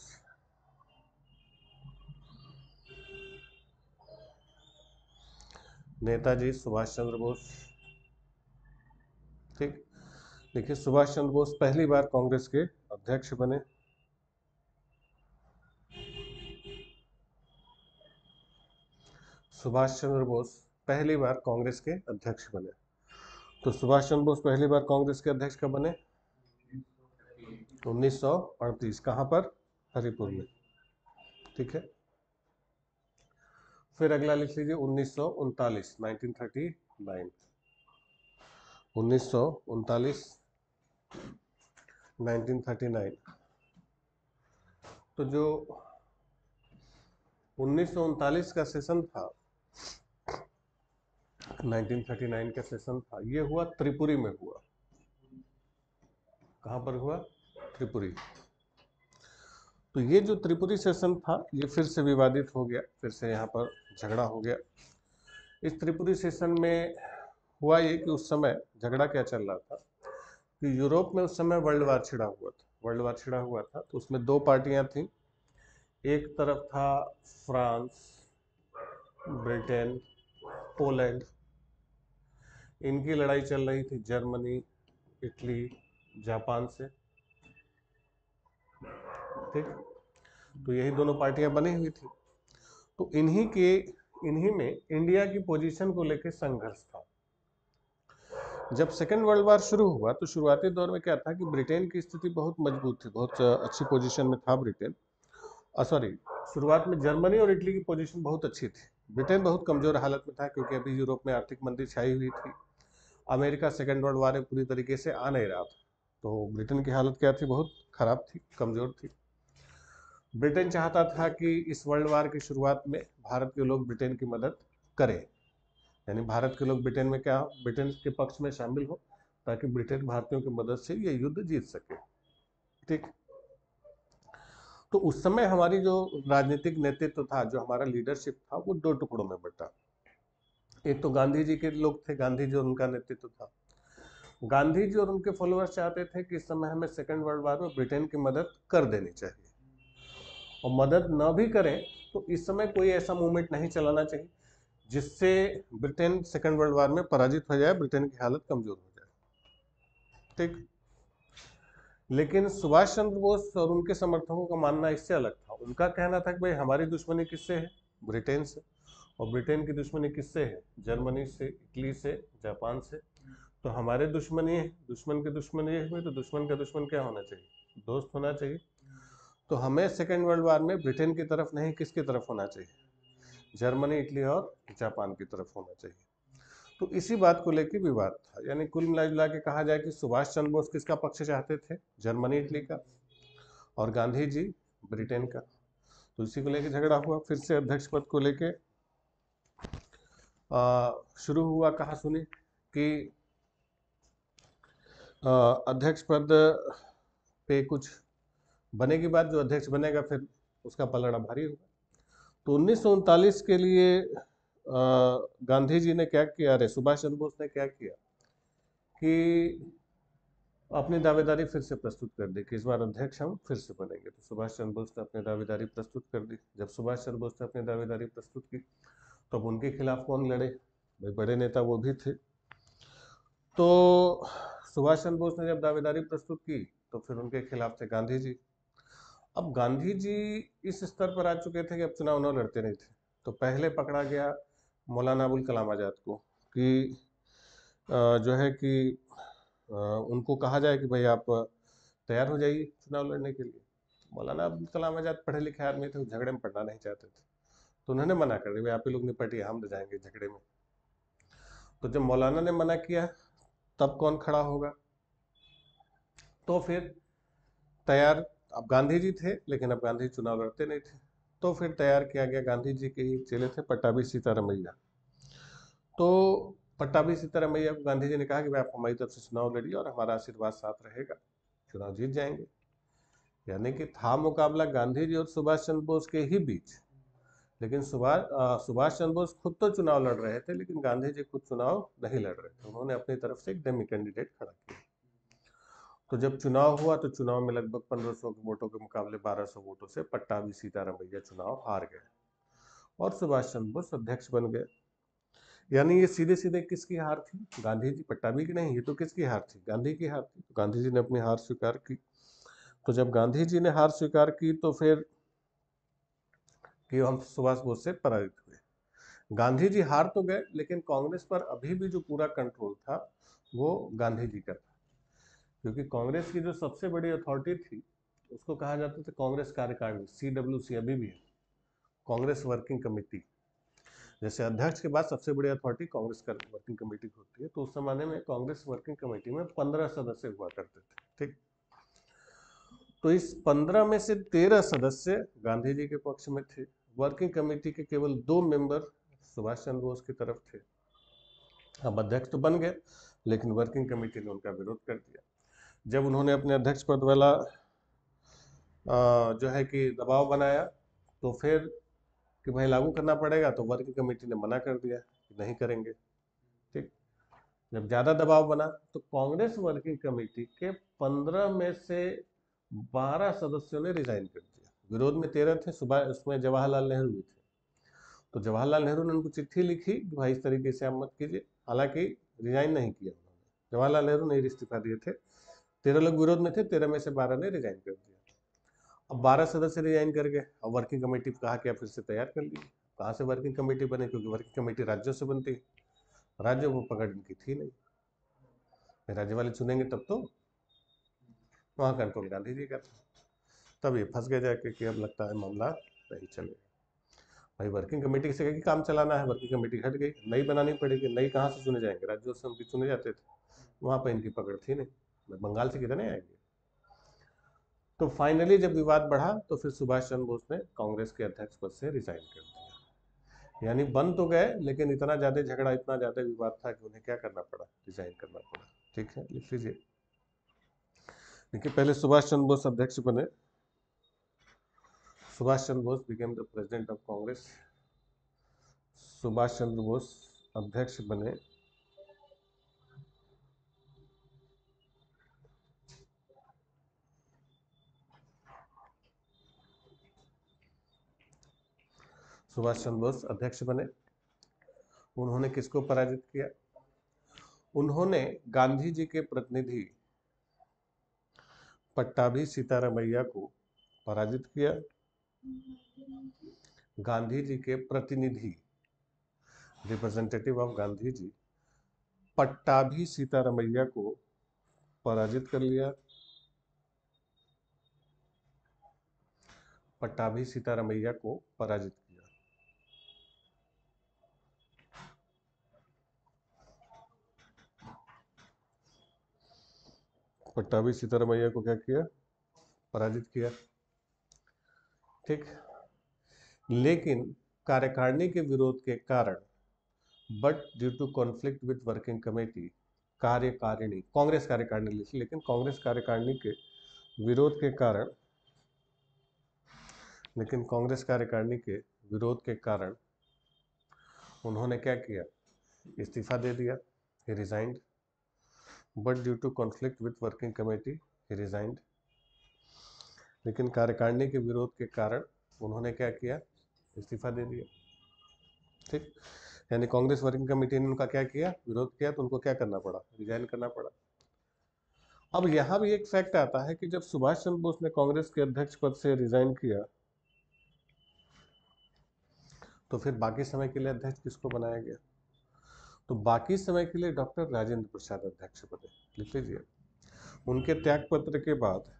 नेताजी सुभाष चंद्र बोस। ठीक, देखिए सुभाष चंद्र बोस पहली बार कांग्रेस के अध्यक्ष बने। सुभाष चंद्र बोस पहली बार कांग्रेस के अध्यक्ष बने। तो सुभाष चंद्र बोस पहली बार कांग्रेस के अध्यक्ष कब बने? 1938 कहाँ पर? हरिपुर में। ठीक है। फिर अगला लिख लीजिए, उन्नीस सौ उनतालीस, नाइनटीन थर्टी नाइन। उन्नीस सौ उनतालीस, नाइनटीन थर्टी नाइन। तो जो उन्नीस सौ उनतालीस का सेशन था 1939 का सेशन था। ये हुआ त्रिपुरी में हुआ। कहाँ पर हुआ? त्रिपुरी। तो ये जो त्रिपुरी सेशन था, ये फिर से विवादित हो गया, फिर से यहाँ पर झगड़ा हो गया। इस त्रिपुरी सेशन में हुआ ये कि उस समय झगड़ा क्या चल रहा था कि यूरोप में उस समय वर्ल्ड वार छिड़ा हुआ था। वर्ल्ड वार छिड़ा हुआ था तो उसमें दो पार्टियाँ थी। एक तरफ़ था फ्रांस, ब्रिटेन, पोलैंड इनकी लड़ाई चल रही थी जर्मनी, इटली, जापान से। ठीक? तो यही दोनों पार्टियाँ बनी हुई थी। तो इन्हीं के, इन्हीं में इंडिया की पोजीशन को लेकर संघर्ष था। जब सेकेंड वर्ल्ड वार शुरू हुआ तो शुरुआती दौर में क्या था कि ब्रिटेन की स्थिति बहुत मज़बूत थी, बहुत अच्छी पोजीशन में था ब्रिटेन। सॉरी शुरुआत में जर्मनी और इटली की पोजीशन बहुत अच्छी थी। ब्रिटेन बहुत कमज़ोर हालत में था, क्योंकि अभी यूरोप में आर्थिक मंदी छाई हुई थी। अमेरिका सेकेंड वर्ल्ड वार में पूरी तरीके से आ नहीं रहा था। तो ब्रिटेन की हालत क्या थी? बहुत खराब थी, कमज़ोर थी। ब्रिटेन चाहता था कि इस वर्ल्ड वार की शुरुआत में भारत के लोग ब्रिटेन की मदद करें। यानी भारत के लोग ब्रिटेन में क्या, ब्रिटेन के पक्ष में शामिल हो, ताकि ब्रिटेन भारतीयों की मदद से ये युद्ध जीत सके। ठीक? तो उस समय हमारी जो राजनीतिक नेतृत्व था, जो हमारा लीडरशिप था, वो दो टुकड़ों में बटा। एक तो गांधी जी के लोग थे गांधी जी उनका नेतृत्व था। गांधी जी और उनके फॉलोअर्स चाहते थे कि इस समय हमें सेकेंड वर्ल्ड वार में ब्रिटेन की मदद कर देनी चाहिए। और मदद न भी करें तो इस समय कोई ऐसा मूवमेंट नहीं चलाना चाहिए, जिससे ब्रिटेन सेकेंड वर्ल्ड वार में पराजित हो जाए, ब्रिटेन की हालत कमज़ोर हो जाए। ठीक? लेकिन सुभाष चंद्र बोस और उनके समर्थकों का मानना इससे अलग था। उनका कहना था कि भाई, हमारी दुश्मनी किससे है? ब्रिटेन से। और ब्रिटेन की दुश्मनी किससे है? जर्मनी से, इटली से, जापान से। तो हमारे दुश्मनी है। दुश्मन की दुश्मनी है तो दुश्मन का दुश्मन क्या होना चाहिए? दोस्त होना चाहिए। तो हमें सेकेंड वर्ल्ड वार में ब्रिटेन की तरफ़ नहीं, किसकी तरफ़ होना चाहिए? जर्मनी, इटली और जापान की तरफ़ होना चाहिए। तो इसी बात को लेकर विवाद था। यानी कुल मिला जुला के कहा जाए कि सुभाष चंद्र बोस किसका पक्ष चाहते थे? जर्मनी, इटली का और गांधी जी ब्रिटेन का। तो इसी को लेकर झगड़ा हुआ। फिर से अध्यक्ष पद को लेके शुरू हुआ कहा सुनी कि अध्यक्ष पद पे कुछ बने के बाद जो अध्यक्ष बनेगा फिर उसका पलड़ा भारी होगा। तो उन्नीस के लिए गांधी जी ने क्या किया, अरे, सुभाष चंद्र बोस ने क्या किया कि अपनी दावेदारी फिर से प्रस्तुत कर दी, कि इस बार अध्यक्ष हम फिर से बनेंगे। तो सुभाष चंद्र बोस ने अपनी दावेदारी प्रस्तुत कर दी। जब सुभाष चंद्र बोस ने अपनी दावेदारी प्रस्तुत की तो अब उनके खिलाफ कौन लड़े? भाई बड़े नेता वो भी थे। तो सुभाष चंद्र बोस ने जब दावेदारी प्रस्तुत की तो फिर उनके खिलाफ थे गांधी जी अब गांधी जी इस स्तर पर आ चुके थे कि अब चुनाव न लड़ते नहीं थे। तो पहले पकड़ा गया मौलाना अबुल कलाम आज़ाद को कि जो है कि उनको कहा जाए कि भाई आप तैयार हो जाइए चुनाव लड़ने के लिए। मौलाना अबुल कलाम आज़ाद पढ़े लिखे आदमी थे झगड़े में पढ़ना नहीं चाहते थे। तो उन्होंने मना कर दिया आप ही लोग निपटिए हम ले जाएँगे झगड़े में। तो जब मौलाना ने मना किया तब कौन खड़ा होगा? तो फिर तैयार अब गांधी जी थे लेकिन अब गांधी चुनाव लड़ते नहीं थे। तो फिर तैयार किया गया गांधी जी के ही चेले थे पट्टाभी सीतारमैया। तो पट्टाभी सीतारमैया को गांधी जी ने कहा कि भाई आप हमारी तरफ़ से चुनाव लड़िए और हमारा आशीर्वाद साथ रहेगा। चुनाव जीत जाएँगे। यानी कि था मुकाबला गांधी जी और सुभाष चंद्र बोस के ही बीच। लेकिन सुभाष सुभाष चंद्र बोस खुद तो चुनाव लड़ रहे थे, लेकिन गांधी जी खुद चुनाव नहीं लड़ रहे थे। उन्होंने अपनी तरफ़ से एक डेमी कैंडिडेट खड़ा किया। तो जब चुनाव हुआ तो चुनाव में लगभग 1500 वोटों के मुकाबले 1200 वोटों से पट्टाभी सीतारामैया चुनाव हार गए और सुभाष चंद्र बोस अध्यक्ष बन गए। यानी ये सीधे सीधे किसकी हार थी? गांधी जी पट्टाभी की नहीं? ये तो किसकी हार थी? गांधी की हार थी। तो गांधी जी ने अपनी हार स्वीकार की। तो जब गांधी जी ने हार स्वीकार की तो फिर कि हम सुभाष बोस से पराजित हुए। गांधी जी हार तो गए, लेकिन कांग्रेस पर अभी भी जो पूरा कंट्रोल था, वो गांधी जी का था। क्योंकि कांग्रेस की जो सबसे बड़ी अथॉरिटी थी, उसको कहा जाता था कांग्रेस कार्यकारिणी सी डब्ल्यू सी अभी भी है। कांग्रेस वर्किंग कमेटी जैसे अध्यक्ष के बाद सबसे बड़ी अथॉरिटी कांग्रेस वर्किंग कमेटी होती है तो उस जमाने में कांग्रेस वर्किंग कमेटी में पंद्रह सदस्य हुआ करते थे, ठीक? तो इस पंद्रह में से तेरह सदस्य गांधी जी के पक्ष में थे। वर्किंग कमेटी के केवल दो मेंबर सुभाष चंद्र बोस की तरफ़ थे। अब अध्यक्ष तो बन गए, लेकिन वर्किंग कमेटी ने उनका विरोध कर दिया। जब उन्होंने अपने अध्यक्ष पद वाला जो है कि दबाव बनाया तो फिर कि भाई लागू करना पड़ेगा तो वर्किंग कमेटी ने मना कर दिया कि नहीं करेंगे। ठीक। जब ज़्यादा दबाव बना तो कांग्रेस वर्किंग कमेटी के पंद्रह में से बारह सदस्यों ने रिजाइन कर दिया। विरोध में तेरह थे, सुबह उसमें जवाहरलाल नेहरू भी थे। तो जवाहरलाल नेहरू ने उनको चिट्ठी लिखी कि भाई इस तरीके से आप मत कीजिए। हालाँकि रिजाइन नहीं किया उन्होंने। जवाहरलाल नेहरू ने इस्तीफा दिए थे। तेरह लोग विरोध में थे, तेरह में से बारह ने रिजाइन कर दिया। अब बारह सदस्य रिजाइन कर गए। अब वर्किंग कमेटी कहा कि आप फिर से तैयार कर लीजिए। कहाँ से वर्किंग कमेटी बने? क्योंकि वर्किंग कमेटी राज्यों से बनती है। राज्यों को पकड़ इनकी थी नहीं। राज्य वाले चुनेंगे तब तो वहाँ कंट्रोल गांधी जी का था तब ये फंस गए जाके कि अब लगता है मामला नहीं चलेगा। भाई वर्किंग कमेटी से कि काम चलाना है वर्किंग कमेटी हट गई, नई बनानी पड़ेगी, नई कहाँ से चुने जाएँगे? राज्यों से उनकी चुने जाते थे। वहाँ पर इनकी पकड़ थी नहीं। बंगाल से कितने आएँगे? तो फाइनली जब विवाद बढ़ा तो फिर सुभाष चंद्र बोस ने कांग्रेस के अध्यक्ष पद से रिजाइन कर दिया। यानी बन तो गए, लेकिन इतना ज़्यादा झगड़ा, इतना ज़्यादा विवाद था कि उन्हें क्या करना पड़ा? रिजाइन करना पड़ा। ठीक है? लिख लीजिए। देखिए, पहले सुभाष चंद्र बोस अध्यक्ष बने। Subhash Chandra Bose became the president of Congress Subhash Chandra Bose अध्यक्ष बने। सुभाष चंद्र बोस अध्यक्ष बने। उन्होंने किसको पराजित किया? उन्होंने गांधी जी के प्रतिनिधि पट्टाभी सीतारामैया को पराजित किया। गांधी जी के प्रतिनिधि रिप्रेजेंटेटिव ऑफ़ गांधी जी पट्टाभी सीतारामैया को पराजित कर लिया। पट्टा पट्टाभी सीतारामैया को पराजित किया पट्टाभी सीतारामैया को क्या किया? पराजित किया। ठीक। लेकिन कार्यकारिणी के विरोध के कारण but due to conflict with working committee कार्यकारिणी कांग्रेस कार्यकारिणी लिखी लेकिन कांग्रेस कार्यकारिणी के विरोध के कारण, लेकिन कांग्रेस कार्यकारिणी के विरोध के कारण, उन्होंने क्या किया? इस्तीफा दे दिया he resigned but due to conflict with working committee he resigned लेकिन कार्यकारिणी के विरोध के कारण उन्होंने क्या किया? इस्तीफा दे दिया। ठीक? यानी कांग्रेस वर्किंग कमेटी ने उनका क्या किया? विरोध किया तो उनको क्या करना पड़ा? रिजाइन करना पड़ा। अब यहाँ भी एक फैक्ट आता है कि जब सुभाष चंद्र बोस ने कांग्रेस के अध्यक्ष पद से रिजाइन किया तो फिर बाकी समय के लिए अध्यक्ष किसको बनाया गया? तो बाकी समय के लिए डॉक्टर राजेंद्र प्रसाद अध्यक्ष बने लिख लीजिए। उनके त्याग पत्र के बाद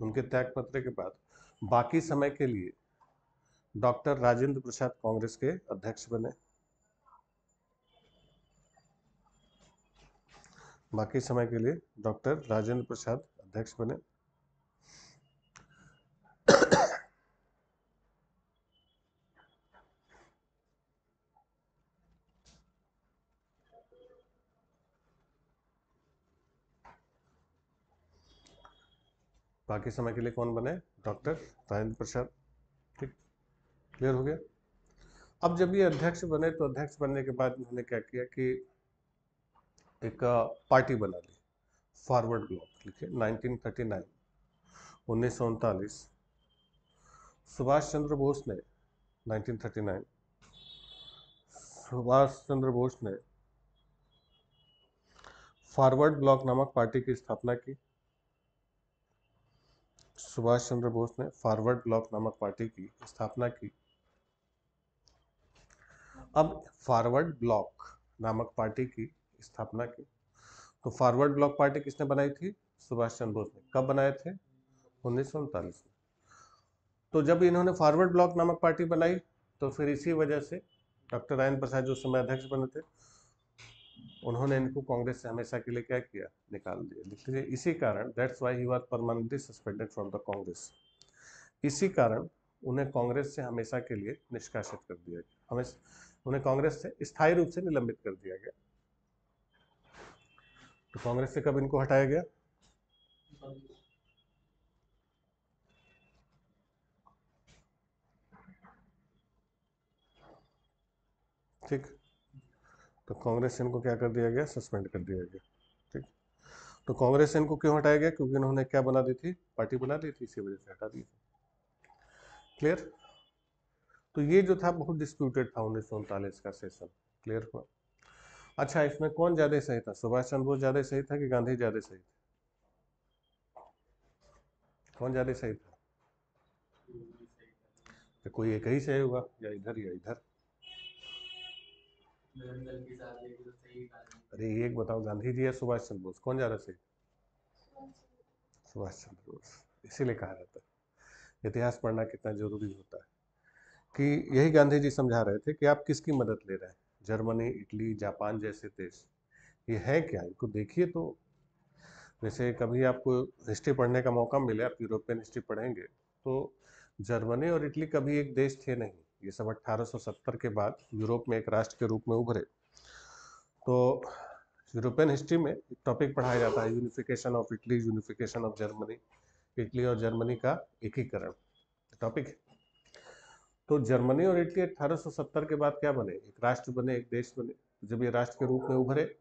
उनके त्याग पत्र के बाद बाकी समय के लिए डॉक्टर राजेंद्र प्रसाद कांग्रेस के अध्यक्ष बने। बाकी समय के लिए डॉक्टर राजेंद्र प्रसाद अध्यक्ष बने। बाकी समय के लिए कौन बने? डॉक्टर राजेंद्र प्रसाद। ठीक, क्लियर हो गया? अब जब ये अध्यक्ष बने तो अध्यक्ष बनने के बाद उन्होंने क्या किया कि एक पार्टी बना ली, फॉरवर्ड ब्लॉक लिखे 1939 उन्नीस सुभाष चंद्र बोस ने 1939 सुभाष चंद्र बोस ने फॉरवर्ड ब्लॉक नामक पार्टी की स्थापना की। सुभाष चंद्र बोस ने फॉरवर्ड ब्लॉक नामक पार्टी की स्थापना की। अब फॉरवर्ड ब्लॉक नामक पार्टी की स्थापना की। तो फॉरवर्ड ब्लॉक पार्टी किसने बनाई थी? सुभाष चंद्र बोस ने। कब बनाए थे? उन्नीस में। तो जब इन्होंने फॉरवर्ड ब्लॉक नामक पार्टी बनाई तो फिर इसी वजह से डॉक्टर राजेंद्र प्रसाद जो समय अध्यक्ष बने थे, उन्होंने इनको कांग्रेस से हमेशा के लिए क्या किया? निकाल दिया। लिख लीजिए इसी कारण that's why he was permanently suspended from the Congress इसी कारण उन्हें कांग्रेस से हमेशा के लिए निष्कासित कर दिया गया। हमें उन्हें कांग्रेस से स्थायी रूप से निलंबित कर दिया गया। तो कांग्रेस से कब इनको हटाया गया? ठीक। तो कांग्रेस इनको क्या कर दिया गया? सस्पेंड कर दिया गया। ठीक। तो कांग्रेस इनको क्यों हटाया गया? क्योंकि इन्होंने क्या बना दी थी? पार्टी बना दी थी, इसी वजह से हटा दी थी क्लियर? तो ये जो था, बहुत डिस्प्यूटेड था उन्नीस सौ उनतालीस का सेशन क्लियर हुआ? अच्छा इसमें कौन ज़्यादा सही था? सुभाष चंद्र बोस ज़्यादा सही था कि गांधी ज़्यादा सही था? कौन ज़्यादा सही था? तो कोई एक ही सही होगा या इधर या इधर? अरे, एक बताओ, गांधी जी या सुभाष चंद्र बोस? कौन ज़्यादा सही सुभाष चंद्र बोस। इसीलिए कहा जाता है। इतिहास पढ़ना कितना ज़रूरी होता है। कि यही गांधी जी समझा रहे थे कि आप किसकी मदद ले रहे हैं? जर्मनी, इटली, जापान जैसे देश। ये है क्या? इनको देखिए तो। जैसे कभी आपको हिस्ट्री पढ़ने का मौका मिले, आप यूरोपियन हिस्ट्री पढ़ेंगे तो जर्मनी और इटली कभी एक देश थे नहीं। ये सब 1870 के बाद यूरोप में एक राष्ट्र के रूप में उभरे। तो यूरोपियन हिस्ट्री में एक टॉपिक पढ़ाया जाता है unification of Italy unification of Germany Italy और जर्मनी का एकीकरण। टॉपिक है। तो जर्मनी और इटली 1870 के बाद क्या बने? एक राष्ट्र बने, एक देश बने, जब ये राष्ट्र के रूप में उभरे।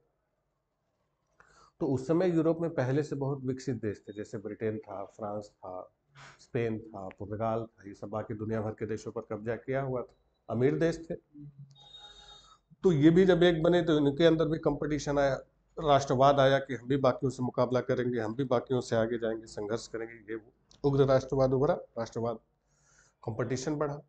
तो उस समय यूरोप में पहले से बहुत विकसित देश थे, जैसे ब्रिटेन था, फ्रांस था, स्पेन था, पुर्तगाल था, ये सब बाकी दुनिया भर के देशों पर कब्जा किया हुआ था। अमीर देश थे। तो ये भी जब एक बने तो इनके अंदर भी कंपटीशन आया, राष्ट्रवाद आया कि हम भी बाकियों से मुकाबला करेंगे, हम भी बाकियों से आगे जाएँगे, संघर्ष करेंगे, ये उग्र राष्ट्रवाद उभरा, राष्ट्रवाद कंपटीशन बढ़ा।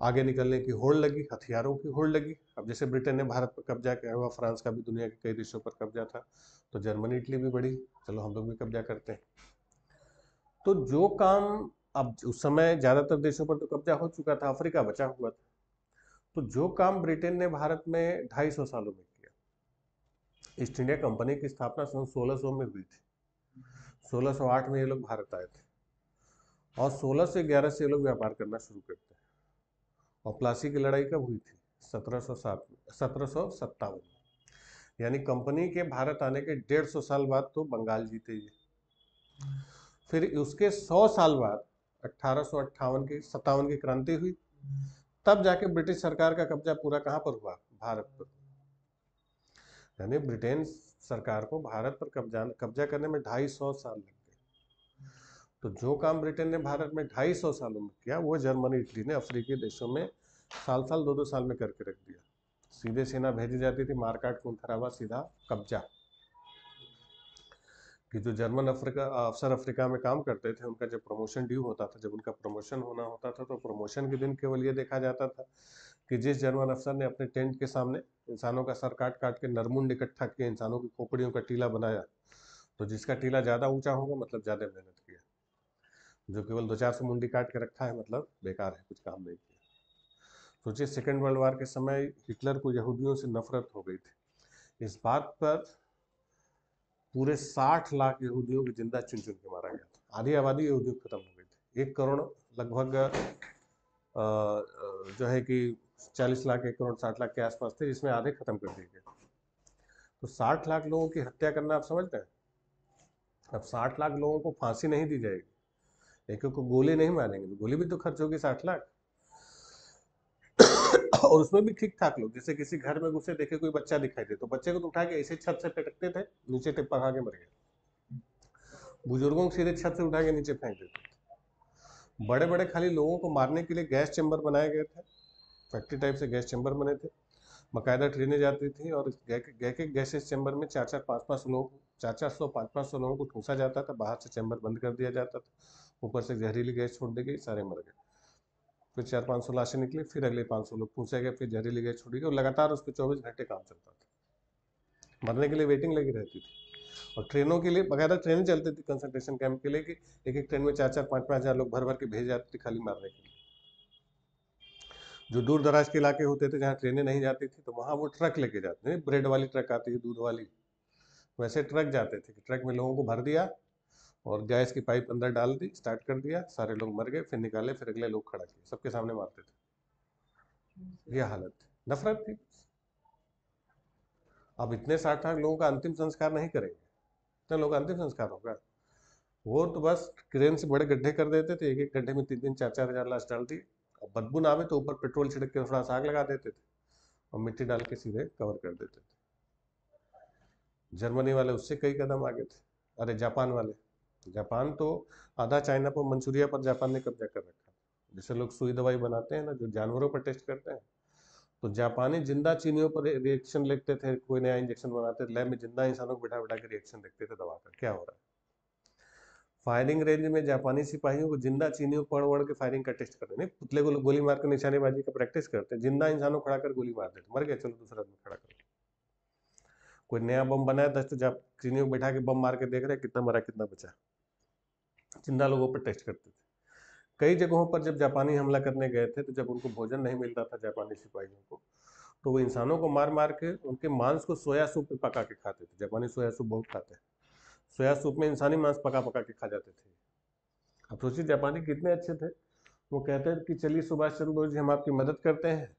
आगे निकलने की होड़ लगी, हथियारों की होड़ लगी। अब जैसे ब्रिटेन ने भारत पर कब्जा किया हुआ, फ्रांस का भी, दुनिया के कई देशों पर कब्जा था तो जर्मनी, इटली भी बढ़ी। चलो, हम लोग भी कब्जा करते हैं। तो जो काम अब उस समय ज़्यादातर देशों पर तो कब्जा हो चुका था, अफ्रीका बचा हुआ था। तो जो काम ब्रिटेन ने भारत में ढाई सौ सालों में किया, ईस्ट इंडिया कंपनी की स्थापना सन सोलह में हुई थी। 1608 में ये लोग भारत आए थे और 16 से 11 से ये लोग व्यापार करना शुरू करते हैं। और प्लासी की लड़ाई कब हुई थी? सत्रह सौ सत्तावन यानी कंपनी के भारत आने के डेढ़ सौ साल बाद तो बंगाल जीते ये। फिर उसके सौ साल बाद अट्ठारह की, सत्तावन की क्रांति हुई। तब जाके ब्रिटिश सरकार का कब्जा पूरा कहाँ पर हुआ? भारत पर। यानी ब्रिटेन सरकार को भारत पर कब्जा कब्जा करने में ढाई सौ साल लग। तो जो काम ब्रिटेन ने भारत में ढाई सौ सालों में किया, वो जर्मनी, इटली ने अफ्रीकी देशों में साल साल, दो दो साल में करके रख दिया। सीधे सेना भेजी जाती थी, मारकाट, कुंथरावा, सीधा कब्जा। कि जो जर्मन अफ्रीका, अफसर अफ्रीका में काम करते थे, उनका जब प्रमोशन ड्यू होता था, जब उनका प्रमोशन होना होता था तो प्रमोशन के दिन केवल ये देखा जाता था कि जिस जर्मन अफसर ने अपने टेंट के सामने इंसानों का सर काट काट के नरमुंड इकट्ठा किया इंसानों की खोपड़ियों का टीला बनाया तो जिसका टीला ज़्यादा ऊँचा होगा मतलब ज़्यादा मेहनत जो केवल दो चार सौ मुंडी काट के रखा है मतलब बेकार है, कुछ काम नहीं किया। सोचिए, सेकेंड वर्ल्ड वार के समय हिटलर को यहूदियों से नफरत हो गई थी। इस बात पर पूरे साठ लाख यहूदियों की ज़िंदा चुन चुन के मारा गया था। आधी आबादी यहूदियों खत्म हो गई थी। एक करोड़, लगभग जो है कि चालीस लाख, एक करोड़, साठ लाख के आसपास थे, जिसमें आधे खत्म कर दिए गए। तो साठ लाख लोगों की हत्या करना आप समझते हैं? अब साठ लाख लोगों को फांसी नहीं दी जाएगी। एक को गोली नहीं मारेंगे। तो गोली भी तो खर्च होगी साठ लाख। और उसमें भी ठीक ठाक लोग, जैसे किसी घर में घुसे, देखे कोई बच्चा दिखाई दे तो बच्चे को तो उठा के ऐसे छत से पटकते थे, नीचे टिप्पा खा के मर गए बुज़ुर्गों को सीधे छत से उठा के नीचे फेंक देते थे। बड़े बड़े खाली लोगों को मारने के लिए गैस चैम्बर बनाए गए थे। फैक्ट्री टाइप से गैस चैम्बर बने थे। बाकायदा ट्रेनें जाती थी और गए के गैसेस चैम्बर में चार चार पाँच पाँच लोग चार चार सौ पाँच पाँच सौ लोगों को ठूसा जाता था, बाहर से चैम्बर बंद कर दिया जाता था। ऊपर से जहरीली गैस छोड़ दी गई सारे मर गए। फिर चार पाँच सौ लाशें निकली, फिर अगले पाँच सौ लोग पूछे गए, फिर जहरीली गैस छोड़ी गई और लगातार उस पर चौबीस घंटे काम चलता था। मरने के लिए वेटिंग लगी रहती थी। और ट्रेनों के लिए बकायदा ट्रेनें चलती थी कंसंट्रेशन कैंप के लिए कि एक एक ट्रेन में चार चार पाँच पाँच हज़ार लोग भर भर के भेज जाते थे खाली मारने के लिए। जो दूर दराज के इलाके होते थे, जहाँ ट्रेनें नहीं जाती थी तो वहाँ वो ट्रक लेके जाते थे। ब्रेड वाली ट्रक आती है दूध वाली। वैसे ट्रक जाते थे ट्रक में लोगों को भर दिया और गैस की पाइप अंदर डाल दी स्टार्ट कर दिया, सारे लोग मर गए, फिर निकाले, फिर अगले लोग खड़ा किए, सबके सामने मारते थे। यह हालत थी, नफरत थी। अब इतने साठ लाख लोगों का अंतिम संस्कार नहीं करेंगे। इतने लोग अंतिम संस्कार होगा। वो तो बस क्रेन से बड़े गड्ढे कर देते थे एक एक गड्ढे में तीन तीन चार चार हज़ार लाश डाल दी। और बदबू ना आवे तो ऊपर पेट्रोल छिड़क के थोड़ा सा आग लगा देते थे और मिट्टी डाल के सीधे कवर कर देते थे। जर्मनी वाले उससे कई कदम आगे थे। अरे, जापान वाले। जापान तो आधा चाइना पर मंचूरिया पर जापान ने कब्जा कर रखा। जैसे लोग सुई दवाई बनाते हैं ना, जो जानवरों पर टेस्ट करते हैं। तो जापानी ज़िंदा चीनियों पर रिएक्शन लिखते थे, कोई नया इंजेक्शन बनाते थे लैब में ज़िंदा इंसानों को बिठा बिठा के रिएक्शन देखते थे दवा का, क्या हो रहा है? फायरिंग रेंज में जापानी सिपाहियों को ज़िंदा चीनियों पड़ वड़ के फायरिंग का टेस्ट करते नहीं, पुतले को गोली मार कर निशानेबाजी का प्रैक्टिस करते ज़िंदा इंसानों खड़ा कर गोली मार देते, मर गया, चलो दूसरा आदमी खड़ा कर। कोई नया बम बनाया दस तो चीनियों को बैठा के बम मार के देख रहे कितना मरा, कितना बचा। ज़िंदा लोगों पर टेस्ट करते थे। कई जगहों पर जब जापानी हमला करने गए थे तो जब उनको भोजन नहीं मिलता था जापानी सिपाहियों को तो वो इंसानों को मार मार के उनके मांस को सोया सूप में पका के खाते थे। जापानी सोया सूप बहुत खाते हैं। सोया सूप में इंसानी मांस पका पका के खा जाते थे। अब सोचिए जापानी कितने अच्छे थे। वो कहते हैं कि चलिए सुभाष चंद्र बोस जी, हम आपकी मदद करते हैं।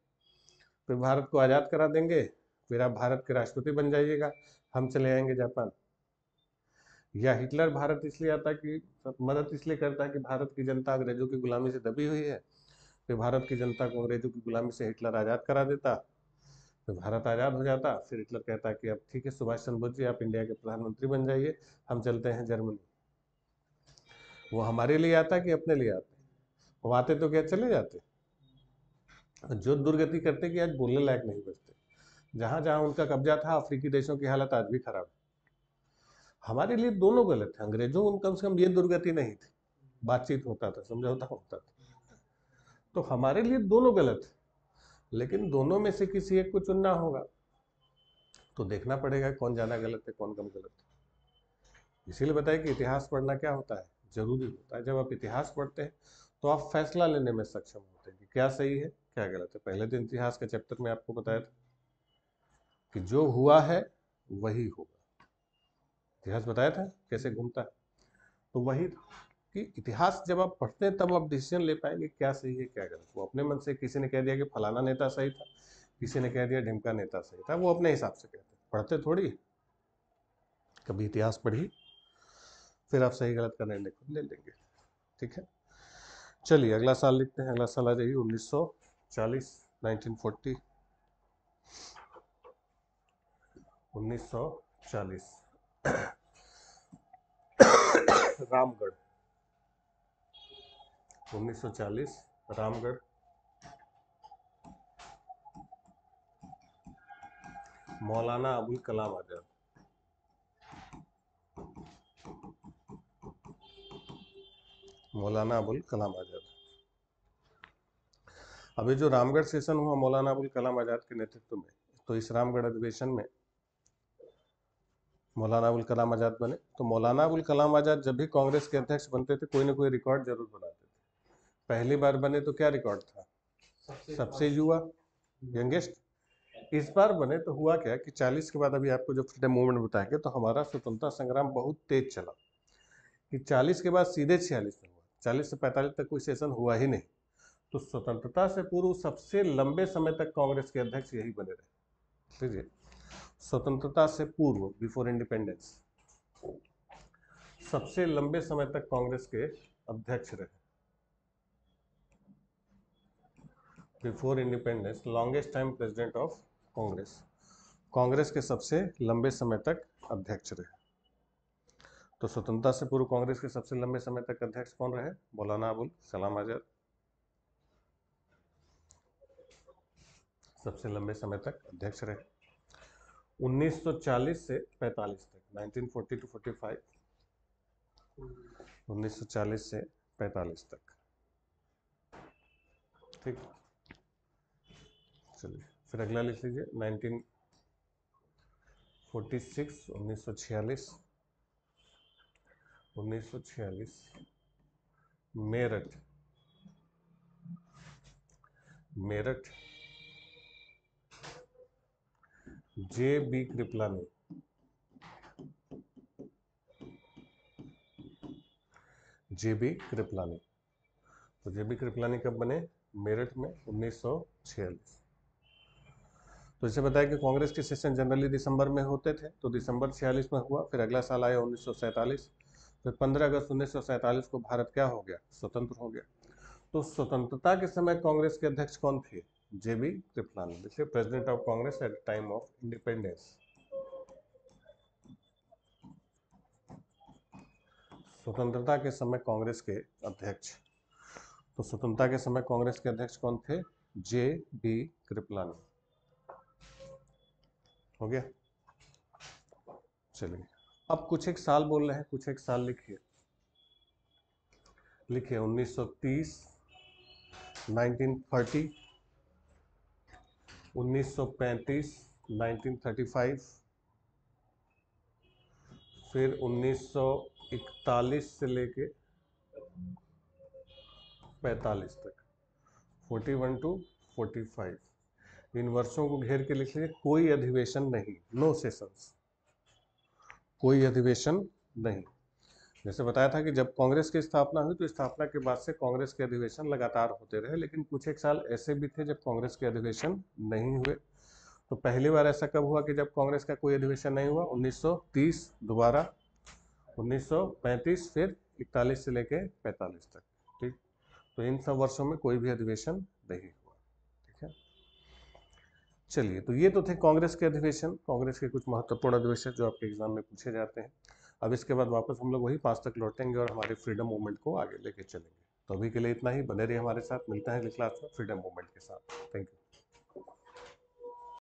फिर भारत को आज़ाद करा देंगे। फिर आप भारत के राष्ट्रपति बन जाइएगा। हम चले आएँगे जापान। या हिटलर भारत इसलिए आता कि मदद इसलिए करता कि भारत की जनता अंग्रेज़ों की गुलामी से दबी हुई है। फिर भारत की जनता को अंग्रेज़ों की गुलामी से हिटलर आज़ाद करा देता, फिर भारत आज़ाद हो जाता, फिर हिटलर कहता कि अब ठीक है, सुभाष चंद्र बोस जी, आप इंडिया के प्रधानमंत्री बन जाइए, हम चलते हैं जर्मनी। वो हमारे लिए आता कि अपने लिए आते? वो आते तो क्या चले जाते? जो दुर्गति करते कि आज बोलने लायक नहीं बचते। जहाँ जहाँ उनका कब्जा था, अफ्रीकी देशों की हालत आज भी खराब। हमारे लिए दोनों गलत है। अंग्रेज़ों को कम से कम ये दुर्गति नहीं थी। बातचीत होता था, समझौता होता था। तो हमारे लिए दोनों गलत है, लेकिन दोनों में से किसी एक को चुनना होगा। तो देखना पड़ेगा कौन ज़्यादा गलत है, कौन कम गलत है। इसीलिए बताए कि इतिहास पढ़ना क्या होता है? ज़रूरी होता है। जब आप इतिहास पढ़ते हैं तो आप फैसला लेने में सक्षम होते हैं कि क्या सही है, क्या गलत है। पहले दिन इतिहास के चैप्टर में आपको बताया था कि जो हुआ है, वही होगा। इतिहास बताया था कैसे घूमता है। तो वही कि इतिहास जब आप पढ़ते हैं तब आप डिसीज़न ले पाएँगे क्या सही है क्या गलत। वो अपने मन से किसी ने कह दिया कि फलाना नेता सही था किसी ने कह दिया ढिमका नेता सही था वो अपने हिसाब से कहते पढ़ते थोड़ी कभी इतिहास पढ़ी फिर आप सही गलत का निर्णय खुद ले लेंगे। ठीक है? चलिए अगला साल लिखते हैं। अगला साल आ जाइए उन्नीस सौ चालीस नाइनटीन फोर्टी। उन्नीस सौ चालीस। रामगढ़। 1940 रामगढ़। मौलाना अबुल कलाम आज़ाद। मौलाना अबुल कलाम आज़ाद। अभी जो रामगढ़ सेशन हुआ मौलाना अबुल कलाम आज़ाद के नेतृत्व में तो इस रामगढ़ अधिवेशन में मौलाना अबुल कलाम आज़ाद बने। तो मौलाना अबुल कलाम आज़ाद जब भी कांग्रेस के अध्यक्ष बनते थे कोई ना कोई रिकॉर्ड ज़रूर बनाते थे। पहली बार बने तो क्या रिकॉर्ड था? सबसे युवा। यंगेस्ट। इस बार बने तो हुआ क्या कि 40 के बाद अभी आपको जो फ्रीडम मूवमेंट बताएँगे तो हमारा स्वतंत्रता संग्राम बहुत तेज चला। कि 40 के बाद सीधे छियालीस में हुआ। 40 से 45 तक कोई सेशन हुआ ही नहीं। तो स्वतंत्रता से पूर्व सबसे लंबे समय तक कांग्रेस के अध्यक्ष यही बने रहे। लीजिए स्वतंत्रता से पूर्व बिफोर इंडिपेंडेंस सबसे लंबे समय तक कांग्रेस के अध्यक्ष रहे। Before independence longest time president of Congress. Congress के सबसे लंबे समय तक अध्यक्ष रहे। तो स्वतंत्रता से पूर्व कांग्रेस के सबसे लंबे समय तक अध्यक्ष कौन रहे? मौलाना अबुल सलाम आज़ाद। सबसे लंबे समय तक अध्यक्ष रहे। 1940 से 45 तक 1940 टू 45 1940 से 45 तक। ठीक। चलिए, फिर अगला लिख लीजिए। 1946 1946 1946 Meerut. Meerut J B Kripalani J B Kripalani तो जे बी कृपलानी कब बने? मेरठ में 1946 तो जैसे बताया कि कांग्रेस के सेशन जनरली दिसंबर में होते थे तो दिसंबर 46 में हुआ, फिर अगला साल आया उन्नीस फिर 15 अगस्त उन्नीस को भारत क्या हो गया? स्वतंत्र हो गया। तो स्वतंत्रता के समय कांग्रेस के अध्यक्ष कौन थे? जेबी कृपलानी देखिए president of Congress at time of independence स्वतंत्रता के समय कांग्रेस के अध्यक्ष। तो स्वतंत्रता के समय कांग्रेस के अध्यक्ष कौन थे? जे बी कृपलानी हो गया? चलिए। अब कुछ एक साल बोल रहे हैं, कुछ एक साल लिखिए। लिखिए 1930 1930 1935 1935 फिर 1941 से लेके 45 तक। 41 टू 45 इन वर्षों को घेर के लिख लीजिए, कोई अधिवेशन नहीं, नो सेशंस कोई अधिवेशन नहीं। जैसे बताया था कि जब कांग्रेस की स्थापना हुई तो स्थापना के बाद से कांग्रेस के अधिवेशन लगातार होते रहे, लेकिन कुछ एक साल ऐसे भी थे जब कांग्रेस के अधिवेशन नहीं हुए। तो पहली बार ऐसा कब हुआ कि जब कांग्रेस का कोई अधिवेशन नहीं हुआ? 1930 दोबारा 1935 फिर 41 से लेके 45 तक, ठीक? तो इन सब वर्षों में कोई भी अधिवेशन नहीं हुआ, ठीक है? चलिए तो ये तो थे कांग्रेस के अधिवेशन। कांग्रेस के कुछ महत्वपूर्ण अधिवेशन जो आपके एग्ज़ाम में पूछे जाते हैं। अब इसके बाद वापस हम लोग वही पास तक लौटेंगे और हमारे फ्रीडम मूवमेंट को आगे लेके चलेंगे। तो अभी के लिए इतना ही। बने रहिए हमारे साथ। मिलते हैं अगले क्लास में फ्रीडम मूवमेंट के साथ। Thank you